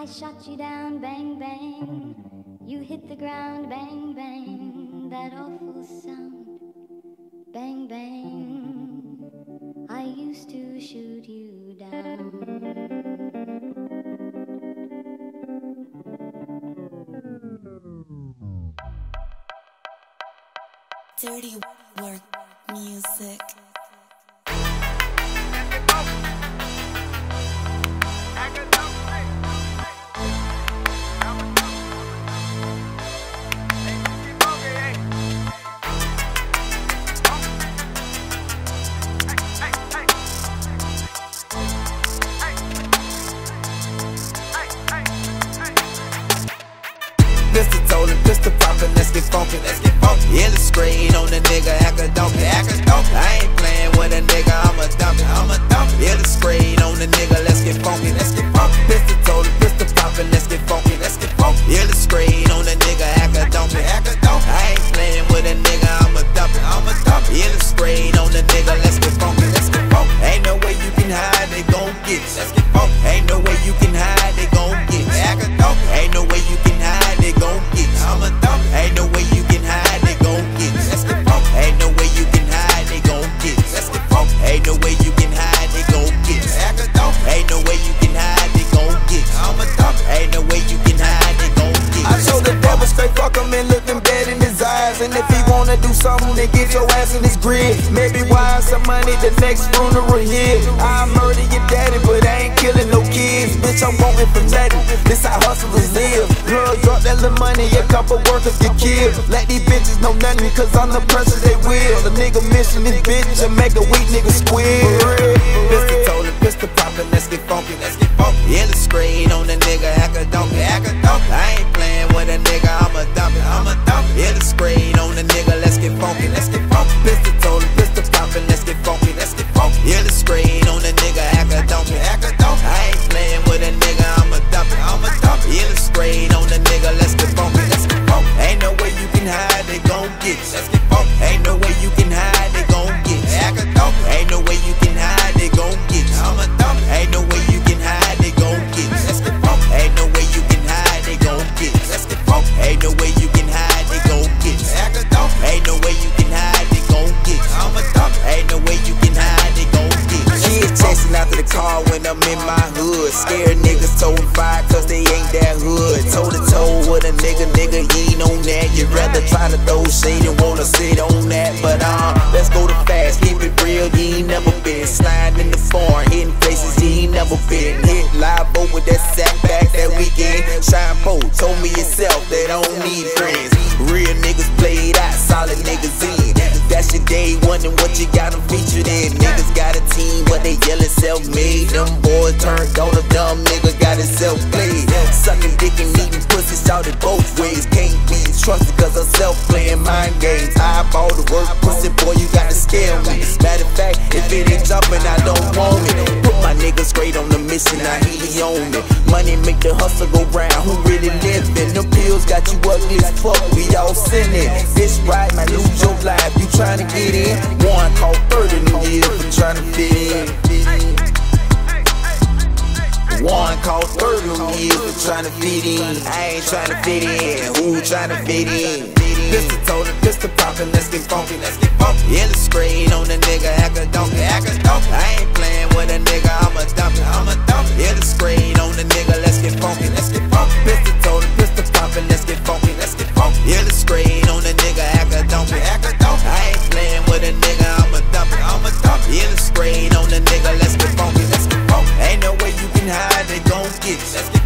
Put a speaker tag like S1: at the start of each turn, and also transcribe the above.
S1: I shot you down, bang, bang. You hit the ground, bang, bang. That awful sound, bang, bang. I used to shoot you down.
S2: Dirty work music.
S3: Poppin', let's get funky, get funky. Illustrate on the nigga, act a donkey, act a donkey. I ain't playing
S4: And if he wanna do something, then get your ass in his grid. Maybe wire some money the next funeral here. I murder your daddy, but I ain't killing no kids. Bitch, I'm wanting for nothing. This how hustlers live. Plug drop that little money, a couple workers get killed. Let these bitches know nothing, cause I'm the pressure they will. A nigga mission this bitch and make a weak nigga squeal.
S3: Pistol told him, pistol poppin', let's get funky, let's get funky. Illustrate on the nigga, act a donkey, act a donkey. When I'm in my hood. Scared niggas toting fire cause they ain't that hood. Toe to toe with a nigga, nigga, you ain't on that. You'd rather try to throw shade and wanna sit on that. But uh, let's go to fast, keep it real, you ain't never been. Sliding in the barn, hitting places you ain't never been. Hit live over that sack back that weekend. Shine Bo told me yourself they don't need friends. Real niggas played out, solid niggas in. Day one and what you got them featured in. Niggas got a team, but they yelling self-made. Them boys turned on a dumb nigga, got it self-played. Sucking dick and eating pussy, shouted both ways. Can't be trusted cause I'm self-playing mind games. I bought the work, pussy boy, you got to scare me. Matter of fact, if it ain't jumping, I don't want it. My niggas straight on the mission, I he on it. Money make the hustle go round, who really living? Them pills got you ugly as fuck, we all sinning. This right, man, lose your life, you tryna get in. One called 30 New Year for tryna fit in. One called 30 New Year for tryna fit in. I ain't tryna fit in, who tryna fit in? Pistol told him, pistol poppin', let's get funky, let's get funky. Illustrate on the nigga, act a donkey, act a donkey. Let's get it.